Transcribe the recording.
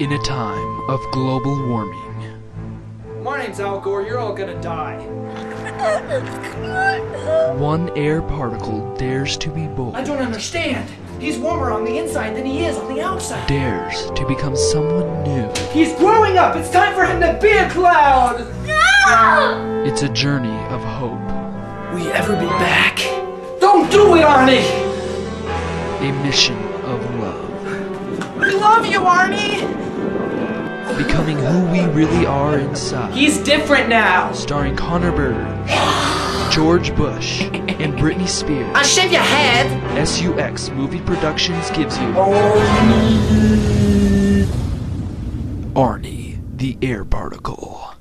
In a time of global warming, My name's Al Gore. You're all gonna die. one air particle dares to be bold, I don't understand. He's warmer on the inside than he is on the outside. dares to become someone new. He's growing up. It's time for him to be a cloud. No! It's a journey of hope, Will you ever be back? Don't do it, Arnie. a mission of love, We love you, Arnie. Becoming who we really are inside. He's different now. starring Connor Berge, George Bush, and Britney Spears. I'll shave your head. SUX Movie Productions gives you Arnie, the air particle.